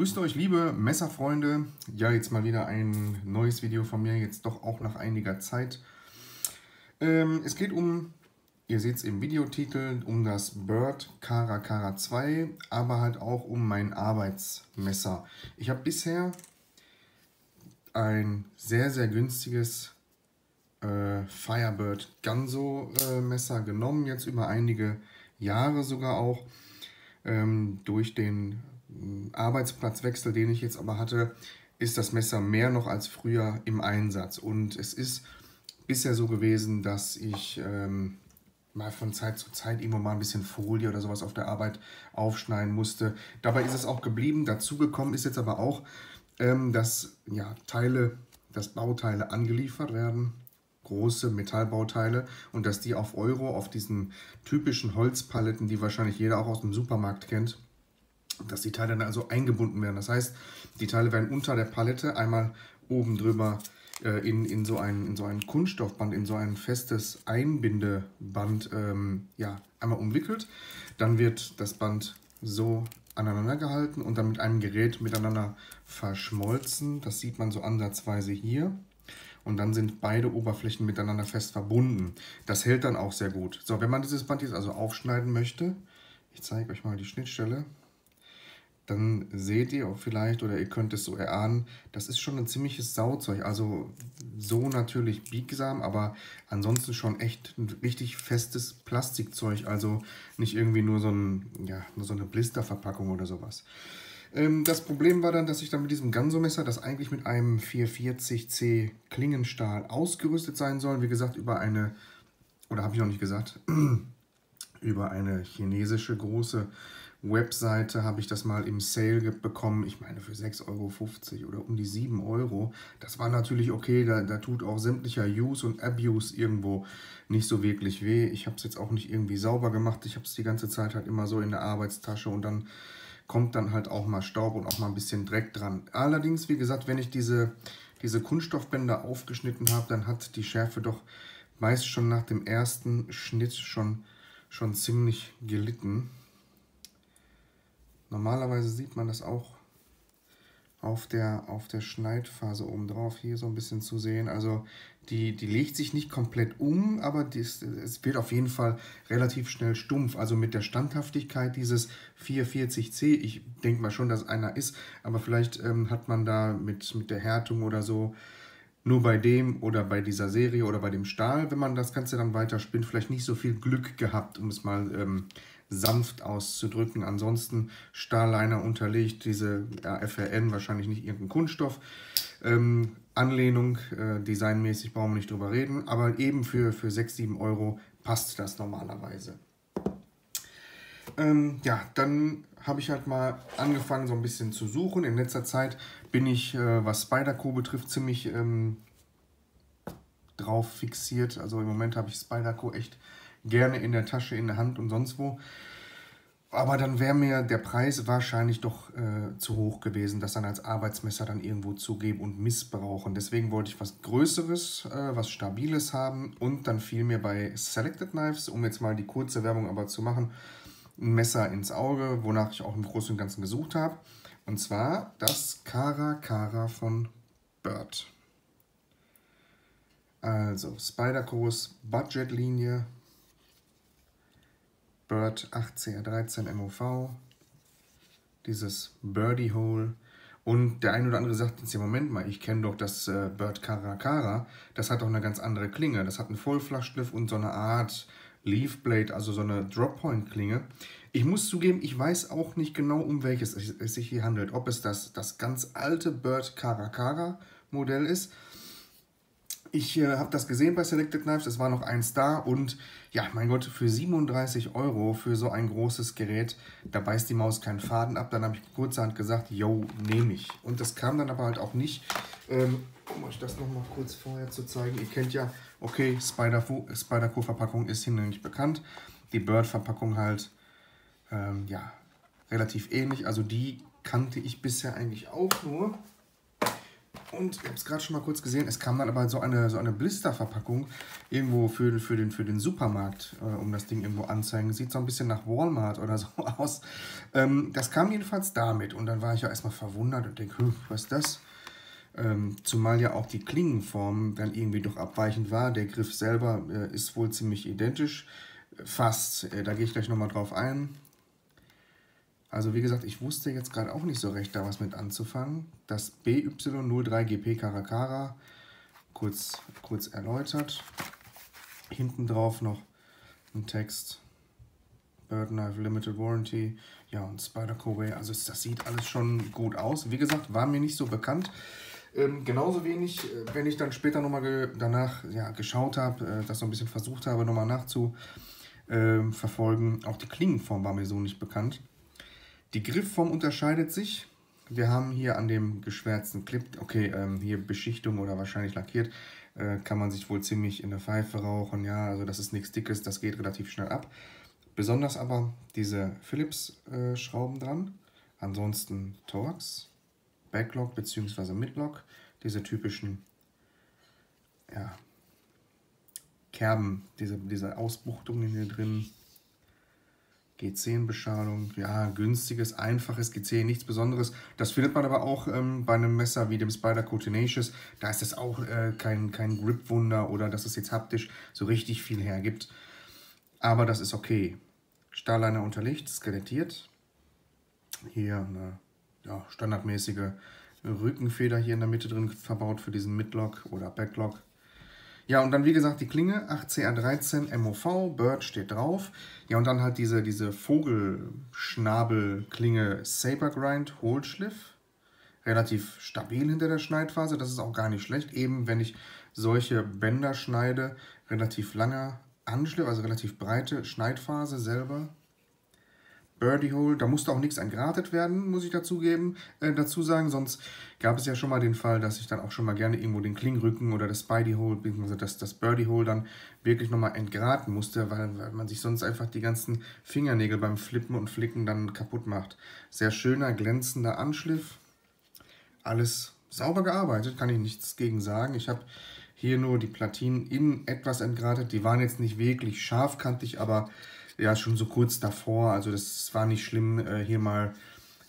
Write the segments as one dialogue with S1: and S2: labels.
S1: Grüßt euch, liebe Messerfreunde. Ja, jetzt mal wieder ein neues Video von mir, jetzt doch auch nach einiger Zeit. Ähm, es geht um, ihr seht es im Videotitel, um das Bird Kara Kara 2, aber halt auch um mein Arbeitsmesser. Ich habe bisher ein sehr, sehr günstiges äh, Firebird Ganso äh, Messer genommen, jetzt über einige Jahre sogar auch. Ähm, durch den Arbeitsplatzwechsel, den ich jetzt aber hatte, ist das Messer mehr noch als früher im Einsatz. Und es ist bisher so gewesen, dass ich ähm, mal von Zeit zu Zeit irgendwo mal ein bisschen Folie oder sowas auf der Arbeit aufschneiden musste. Dabei ist es auch geblieben. Dazu gekommen ist jetzt aber auch, ähm, dass ja, Teile, dass Bauteile angeliefert werden, große Metallbauteile und dass die auf Euro, auf diesen typischen Holzpaletten, die wahrscheinlich jeder auch aus dem Supermarkt kennt, dass die Teile dann also eingebunden werden. Das heißt, die Teile werden unter der Palette einmal oben drüber äh, in, in, so ein, in so ein Kunststoffband, in so ein festes Einbindeband ähm, ja, einmal umwickelt. Dann wird das Band so aneinander gehalten und dann mit einem Gerät miteinander verschmolzen. Das sieht man so ansatzweise hier. Und dann sind beide Oberflächen miteinander fest verbunden. Das hält dann auch sehr gut. So, wenn man dieses Band jetzt also aufschneiden möchte, ich zeige euch mal die Schnittstelle dann seht ihr auch vielleicht oder ihr könnt es so erahnen, das ist schon ein ziemliches Sauzeug. Also so natürlich biegsam, aber ansonsten schon echt ein richtig festes Plastikzeug. Also nicht irgendwie nur so, ein, ja, nur so eine Blisterverpackung oder sowas. Ähm, das Problem war dann, dass ich dann mit diesem Ganso-Messer, das eigentlich mit einem 440C Klingenstahl ausgerüstet sein soll, wie gesagt, über eine, oder habe ich noch nicht gesagt, über eine chinesische große Webseite habe ich das mal im Sale bekommen, ich meine für 6,50 Euro oder um die 7 Euro. Das war natürlich okay, da, da tut auch sämtlicher Use und Abuse irgendwo nicht so wirklich weh. Ich habe es jetzt auch nicht irgendwie sauber gemacht, ich habe es die ganze Zeit halt immer so in der Arbeitstasche und dann kommt dann halt auch mal Staub und auch mal ein bisschen Dreck dran. Allerdings, wie gesagt, wenn ich diese, diese Kunststoffbänder aufgeschnitten habe, dann hat die Schärfe doch meist schon nach dem ersten Schnitt schon, schon ziemlich gelitten. Normalerweise sieht man das auch auf der, auf der Schneidphase oben drauf hier so ein bisschen zu sehen. Also die, die legt sich nicht komplett um, aber dies, es wird auf jeden Fall relativ schnell stumpf. Also mit der Standhaftigkeit dieses 440C, ich denke mal schon, dass einer ist, aber vielleicht ähm, hat man da mit, mit der Härtung oder so nur bei dem oder bei dieser Serie oder bei dem Stahl, wenn man das Ganze dann weiter spinnt, vielleicht nicht so viel Glück gehabt, um es mal ähm, sanft auszudrücken. Ansonsten Starliner unterlegt, diese ja, FRN, wahrscheinlich nicht irgendein Kunststoff. Ähm, Anlehnung, äh, designmäßig brauchen wir nicht drüber reden, aber eben für, für 6, 7 Euro passt das normalerweise. Ähm, ja, dann habe ich halt mal angefangen so ein bisschen zu suchen. In letzter Zeit bin ich, äh, was Spyderco betrifft, ziemlich ähm, drauf fixiert. Also im Moment habe ich Spyderco echt gerne in der Tasche, in der Hand und sonst wo. Aber dann wäre mir der Preis wahrscheinlich doch äh, zu hoch gewesen, das dann als Arbeitsmesser dann irgendwo zugeben und missbrauchen. Deswegen wollte ich was Größeres, äh, was Stabiles haben. Und dann fiel mir bei Selected Knives, um jetzt mal die kurze Werbung aber zu machen, ein Messer ins Auge, wonach ich auch im Großen und Ganzen gesucht habe. Und zwar das Kara Kara von Bird. Also Spyderco's Budgetlinie Bird 8CR13 MOV, dieses Birdie Hole. Und der eine oder andere sagt jetzt, ja Moment mal, ich kenne doch das äh, Bird Caracara, das hat doch eine ganz andere Klinge. Das hat einen Vollflachschliff und so eine Art Leaf Blade, also so eine Drop Point Klinge. Ich muss zugeben, ich weiß auch nicht genau, um welches es sich hier handelt. Ob es das, das ganz alte Bird Caracara Modell ist ich äh, habe das gesehen bei Selected Knives, es war noch eins da und ja, mein Gott, für 37 Euro für so ein großes Gerät, da beißt die Maus keinen Faden ab. Dann habe ich kurzerhand gesagt, yo, nehme ich. Und das kam dann aber halt auch nicht, ähm, um euch das nochmal kurz vorher zu zeigen. Ihr kennt ja, okay, Spider-Co-Verpackung ist hinlänglich bekannt. Die Bird-Verpackung halt, ähm, ja, relativ ähnlich. Also die kannte ich bisher eigentlich auch nur und ich habe es gerade schon mal kurz gesehen, es kam dann aber so eine, so eine Blisterverpackung irgendwo für, für, den, für den Supermarkt, äh, um das Ding irgendwo anzeigen. Sieht so ein bisschen nach Walmart oder so aus. Ähm, das kam jedenfalls damit und dann war ich ja erstmal verwundert und denke, hm, was ist das? Ähm, zumal ja auch die Klingenform dann irgendwie doch abweichend war. Der Griff selber äh, ist wohl ziemlich identisch. Fast. Äh, da gehe ich gleich nochmal drauf ein. Also wie gesagt, ich wusste jetzt gerade auch nicht so recht, da was mit anzufangen. Das BY03GP Caracara, kurz, kurz erläutert. Hinten drauf noch ein Text. Bird Knife Limited Warranty. Ja, und Spider Coway. Also das sieht alles schon gut aus. Wie gesagt, war mir nicht so bekannt. Ähm, genauso wenig, äh, wenn ich dann später nochmal danach ja, geschaut habe, äh, das so ein bisschen versucht habe, nochmal nachzuverfolgen. Ähm, auch die Klingenform war mir so nicht bekannt. Die Griffform unterscheidet sich. Wir haben hier an dem geschwärzten Clip, okay, ähm, hier Beschichtung oder wahrscheinlich lackiert, äh, kann man sich wohl ziemlich in der Pfeife rauchen. Ja, also das ist nichts Dickes, das geht relativ schnell ab. Besonders aber diese Philips-Schrauben äh, dran. Ansonsten Torx, Backlock bzw. Midlock, diese typischen ja, Kerben, diese, diese Ausbuchtungen hier drin. G10-Beschalung, ja, günstiges, einfaches G10, nichts Besonderes. Das findet man aber auch ähm, bei einem Messer wie dem Spyderco Tenacious. Da ist das auch äh, kein, kein Grip-Wunder oder dass es jetzt haptisch so richtig viel hergibt. Aber das ist okay. Stahlleiner unterlegt, skelettiert. Hier eine ja, standardmäßige Rückenfeder hier in der Mitte drin verbaut für diesen Midlock oder Backlock. Ja, und dann wie gesagt die Klinge, 8CR13 MOV, Bird steht drauf. Ja, und dann halt diese, diese Vogelschnabelklinge Saber Grind Hohlschliff. Relativ stabil hinter der Schneidphase, das ist auch gar nicht schlecht. Eben wenn ich solche Bänder schneide, relativ langer Anschliff, also relativ breite Schneidphase selber. Birdie Hole, da musste auch nichts entgratet werden, muss ich dazugeben, äh, dazu sagen. Sonst gab es ja schon mal den Fall, dass ich dann auch schon mal gerne irgendwo den Klingrücken oder das Spidey Hole, beziehungsweise das, das Birdie Hole dann wirklich nochmal entgraten musste, weil, weil man sich sonst einfach die ganzen Fingernägel beim Flippen und Flicken dann kaputt macht. Sehr schöner, glänzender Anschliff. Alles sauber gearbeitet, kann ich nichts gegen sagen. Ich habe hier nur die Platinen innen etwas entgratet. Die waren jetzt nicht wirklich scharfkantig, aber ja schon so kurz davor. Also das war nicht schlimm, äh, hier mal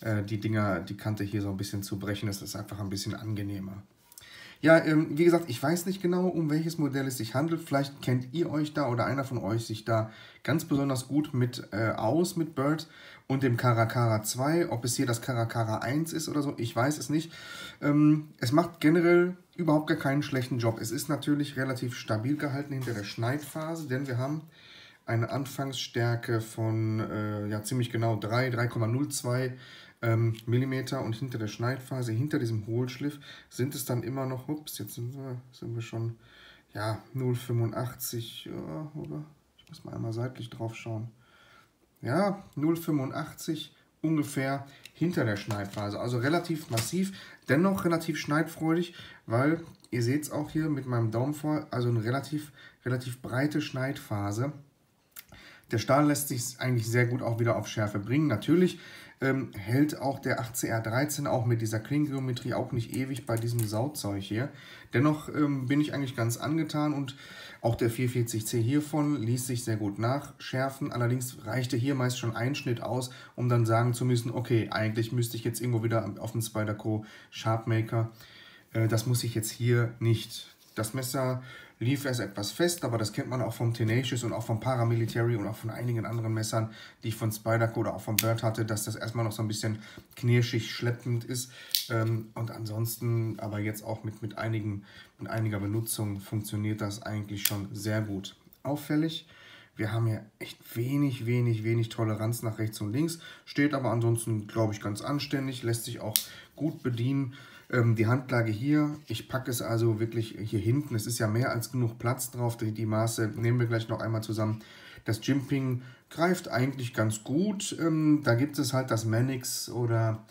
S1: äh, die Dinger, die Kante hier so ein bisschen zu brechen. Das ist einfach ein bisschen angenehmer. Ja, ähm, wie gesagt, ich weiß nicht genau, um welches Modell es sich handelt. Vielleicht kennt ihr euch da oder einer von euch sich da ganz besonders gut mit äh, aus mit Bird und dem Caracara 2. Ob es hier das Caracara 1 ist oder so, ich weiß es nicht. Ähm, es macht generell überhaupt gar keinen schlechten Job. Es ist natürlich relativ stabil gehalten hinter der Schneidphase, denn wir haben eine Anfangsstärke von äh, ja, ziemlich genau 3, 3,02 ähm, mm und hinter der Schneidphase, hinter diesem Hohlschliff, sind es dann immer noch, ups, jetzt sind wir, sind wir schon, ja, 0,85 ja, oder? Ich muss mal einmal seitlich drauf schauen. Ja, 0,85 ungefähr hinter der Schneidphase, also relativ massiv, dennoch relativ schneidfreudig, weil ihr seht es auch hier mit meinem Daumen vor, also eine relativ, relativ breite Schneidphase. Der Stahl lässt sich eigentlich sehr gut auch wieder auf Schärfe bringen. Natürlich ähm, hält auch der 8CR13 auch mit dieser Klingengeometrie auch nicht ewig bei diesem Sauzeug hier. Dennoch ähm, bin ich eigentlich ganz angetan und auch der 440C hiervon ließ sich sehr gut nachschärfen. Allerdings reichte hier meist schon ein Schnitt aus, um dann sagen zu müssen, okay, eigentlich müsste ich jetzt irgendwo wieder auf den Spyderco Sharpmaker. Äh, das muss ich jetzt hier nicht. Das Messer lief es etwas fest, aber das kennt man auch vom Tenacious und auch vom Paramilitary und auch von einigen anderen Messern, die ich von Spyderco oder auch von Bird hatte, dass das erstmal noch so ein bisschen knirschig, schleppend ist. Ähm, und ansonsten, aber jetzt auch mit, mit, einigen, mit einiger Benutzung funktioniert das eigentlich schon sehr gut. Auffällig, wir haben hier echt wenig, wenig, wenig Toleranz nach rechts und links, steht aber ansonsten, glaube ich, ganz anständig, lässt sich auch gut bedienen. Ähm, die Handlage hier, ich packe es also wirklich hier hinten. Es ist ja mehr als genug Platz drauf. Die, die Maße nehmen wir gleich noch einmal zusammen. Das Jimping greift eigentlich ganz gut. Ähm, da gibt es halt das Manix oder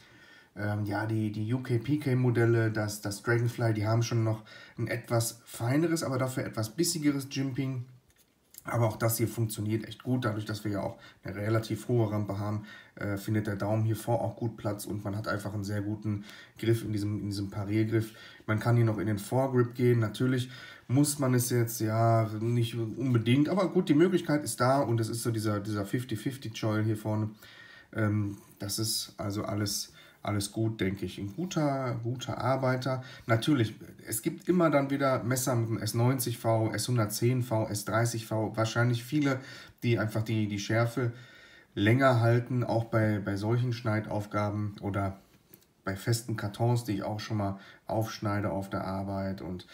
S1: ähm, ja, die, die UK-PK-Modelle, das, das Dragonfly, die haben schon noch ein etwas feineres, aber dafür etwas bissigeres Jimping. Aber auch das hier funktioniert echt gut. Dadurch, dass wir ja auch eine relativ hohe Rampe haben, äh, findet der Daumen hier vor auch gut Platz und man hat einfach einen sehr guten Griff in diesem, in diesem Pariergriff. Man kann hier noch in den Foregrip gehen. Natürlich muss man es jetzt ja nicht unbedingt, aber gut, die Möglichkeit ist da und es ist so dieser 50-50-Choil hier vorne. Ähm, das ist also alles alles gut, denke ich. Ein guter, guter Arbeiter. Natürlich, es gibt immer dann wieder Messer mit dem S90V, S110V, S30V. Wahrscheinlich viele, die einfach die, die Schärfe länger halten, auch bei, bei solchen Schneidaufgaben oder bei festen Kartons, die ich auch schon mal aufschneide auf der Arbeit. Und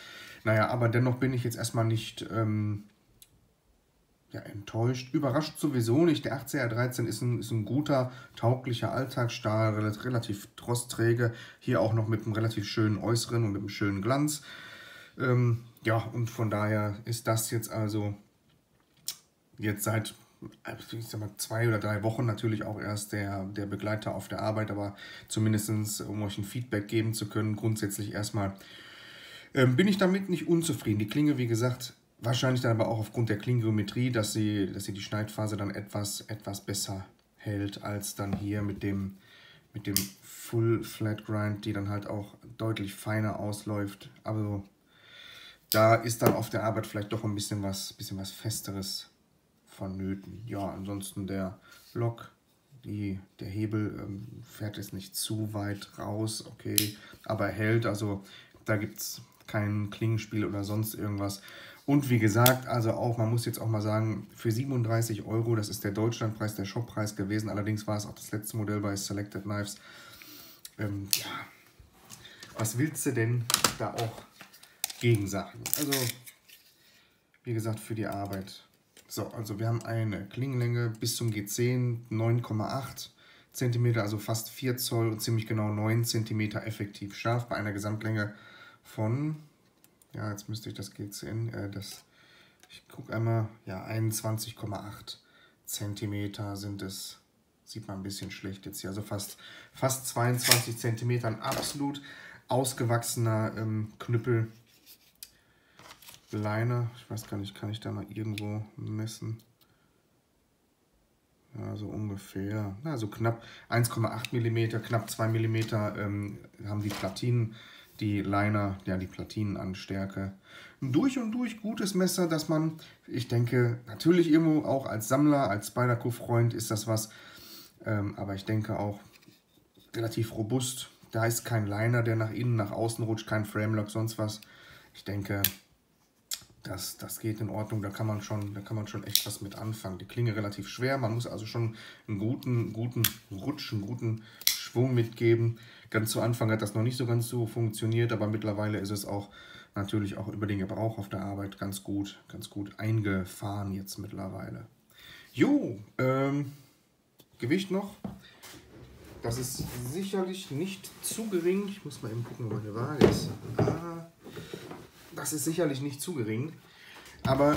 S1: naja, aber dennoch bin ich jetzt erstmal nicht ähm, ja, enttäuscht. Überrascht sowieso nicht. Der 8CR13 ist ein, ist ein guter, tauglicher Alltagsstahl, relativ rostträge. Hier auch noch mit einem relativ schönen Äußeren und mit einem schönen Glanz. Ähm, ja, und von daher ist das jetzt also jetzt seit ich sag mal, zwei oder drei Wochen natürlich auch erst der, der Begleiter auf der Arbeit, aber zumindest um euch ein Feedback geben zu können, grundsätzlich erstmal ähm, bin ich damit nicht unzufrieden. Die Klinge, wie gesagt, Wahrscheinlich dann aber auch aufgrund der Klingengeometrie, dass sie, dass sie die Schneidphase dann etwas, etwas besser hält als dann hier mit dem, mit dem Full Flat Grind, die dann halt auch deutlich feiner ausläuft. Aber da ist dann auf der Arbeit vielleicht doch ein bisschen was, bisschen was Festeres vonnöten. Ja, ansonsten der Lock, die, der Hebel ähm, fährt jetzt nicht zu weit raus, okay, aber hält. Also da gibt es kein Klingenspiel oder sonst irgendwas. Und wie gesagt, also auch, man muss jetzt auch mal sagen, für 37 Euro, das ist der Deutschlandpreis, der Shoppreis gewesen. Allerdings war es auch das letzte Modell bei Selected Knives. Ähm, ja, was willst du denn da auch gegen sagen? Also, wie gesagt, für die Arbeit. So, also wir haben eine Klingenlänge bis zum G10 9,8 cm, also fast 4 Zoll und ziemlich genau 9 cm effektiv scharf bei einer Gesamtlänge von ja, jetzt müsste ich das G10, äh, das, ich gucke einmal, ja, 21,8 Zentimeter sind es. Sieht man ein bisschen schlecht jetzt hier, also fast, fast 22 Zentimeter, ein absolut ausgewachsener ähm, Knüppel. Leine, ich weiß gar nicht, kann ich da mal irgendwo messen? Ja, so ungefähr, na, so knapp 1,8 mm, knapp 2 mm ähm, haben die Platinen die Liner, ja die Platinenanstärke. Ein durch und durch gutes Messer, dass man, ich denke, natürlich irgendwo auch als Sammler, als Spyderco-Freund ist das was, ähm, aber ich denke auch relativ robust. Da ist kein Liner, der nach innen, nach außen rutscht, kein Framelock, sonst was. Ich denke, das, das geht in Ordnung, da kann, man schon, da kann man schon echt was mit anfangen. Die Klinge relativ schwer, man muss also schon einen guten, guten Rutsch, einen guten Schwung mitgeben. Ganz zu Anfang hat das noch nicht so ganz so funktioniert, aber mittlerweile ist es auch natürlich auch über den Gebrauch auf der Arbeit ganz gut, ganz gut eingefahren jetzt mittlerweile. Jo, ähm, Gewicht noch. Das ist sicherlich nicht zu gering. Ich muss mal eben gucken, wo meine Waage ist. Ah, das ist sicherlich nicht zu gering. Aber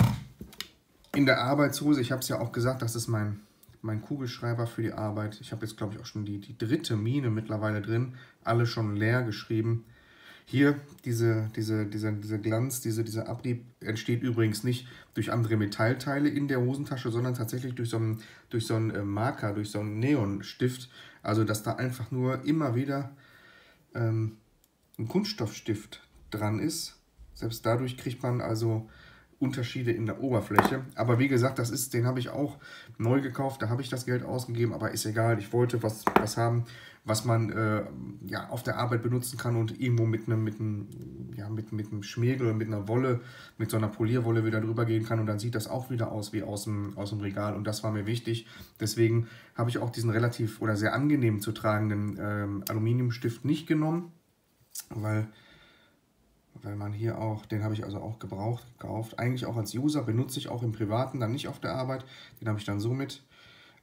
S1: in der Arbeitshose, ich habe es ja auch gesagt, das ist mein mein Kugelschreiber für die Arbeit. Ich habe jetzt, glaube ich, auch schon die, die dritte Mine mittlerweile drin. Alle schon leer geschrieben. Hier, diese, diese, dieser, dieser Glanz, diese, dieser Abrieb entsteht übrigens nicht durch andere Metallteile in der Hosentasche, sondern tatsächlich durch so einen, durch so einen äh, Marker, durch so einen Neonstift. Also, dass da einfach nur immer wieder ähm, ein Kunststoffstift dran ist. Selbst dadurch kriegt man also Unterschiede in der Oberfläche. Aber wie gesagt, das ist, den habe ich auch neu gekauft, da habe ich das Geld ausgegeben, aber ist egal. Ich wollte was, was haben, was man äh, ja, auf der Arbeit benutzen kann und irgendwo mit einem, mit einem, ja, mit, mit einem mit einer Wolle, mit so einer Polierwolle wieder drüber gehen kann und dann sieht das auch wieder aus wie aus dem, aus dem Regal und das war mir wichtig. Deswegen habe ich auch diesen relativ oder sehr angenehm zu tragenden ähm, Aluminiumstift nicht genommen, weil weil man hier auch, den habe ich also auch gebraucht, gekauft. Eigentlich auch als User, benutze ich auch im Privaten, dann nicht auf der Arbeit. Den habe ich dann so mit,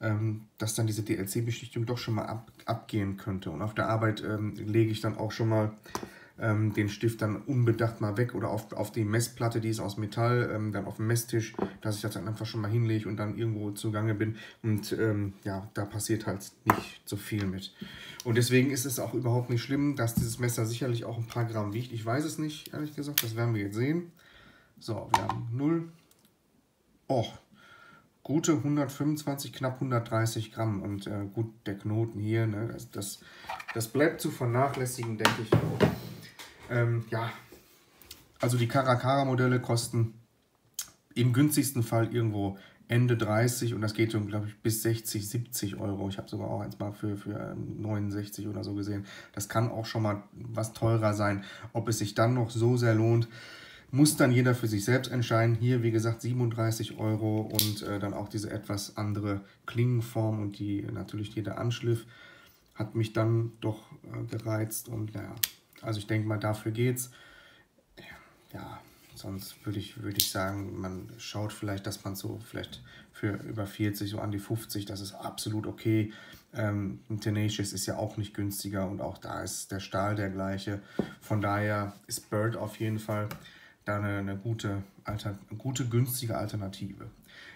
S1: ähm, dass dann diese DLC-Beschichtung doch schon mal ab, abgehen könnte. Und auf der Arbeit ähm, lege ich dann auch schon mal ähm, den Stift dann unbedacht mal weg oder auf, auf die Messplatte, die ist aus Metall, ähm, dann auf dem Messtisch, dass ich das dann einfach schon mal hinlege und dann irgendwo zugange bin. Und ähm, ja, da passiert halt nicht so viel mit. Und deswegen ist es auch überhaupt nicht schlimm, dass dieses Messer sicherlich auch ein paar Gramm wiegt. Ich weiß es nicht, ehrlich gesagt, das werden wir jetzt sehen. So, wir haben 0. Oh, gute 125, knapp 130 Gramm. Und äh, gut, der Knoten hier, ne, das, das, das bleibt zu vernachlässigen, denke ich. Ähm, ja, also die Caracara-Modelle kosten im günstigsten Fall irgendwo Ende 30 und das geht schon, glaube ich, bis 60, 70 Euro. Ich habe sogar auch eins mal für, für 69 ähm, oder so gesehen. Das kann auch schon mal was teurer sein. Ob es sich dann noch so sehr lohnt, muss dann jeder für sich selbst entscheiden. Hier, wie gesagt, 37 Euro und äh, dann auch diese etwas andere Klingenform und die natürlich jeder Anschliff hat mich dann doch äh, gereizt und naja, also ich denke mal, dafür geht's. Ja, sonst würde ich, würd ich sagen, man schaut vielleicht, dass man so vielleicht für über 40, so an die 50, das ist absolut okay. Ähm, Tenacious ist ja auch nicht günstiger und auch da ist der Stahl der gleiche. Von daher ist Bird auf jeden Fall da eine, eine gute, Alter, gute, günstige Alternative.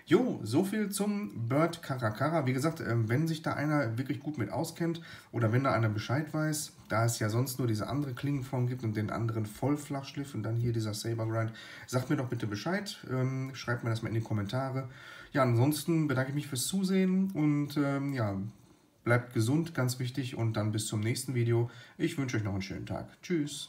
S1: Jo, so viel zum Bird Caracara. Wie gesagt, ähm, wenn sich da einer wirklich gut mit auskennt oder wenn da einer Bescheid weiß, da es ja sonst nur diese andere Klingenform gibt und den anderen Vollflachschliff und dann hier dieser Saber Grind, sagt mir doch bitte Bescheid. Ähm, schreibt mir das mal in die Kommentare. Ja, ansonsten bedanke ich mich fürs Zusehen und ähm, ja, bleibt gesund, ganz wichtig und dann bis zum nächsten Video. Ich wünsche euch noch einen schönen Tag. Tschüss.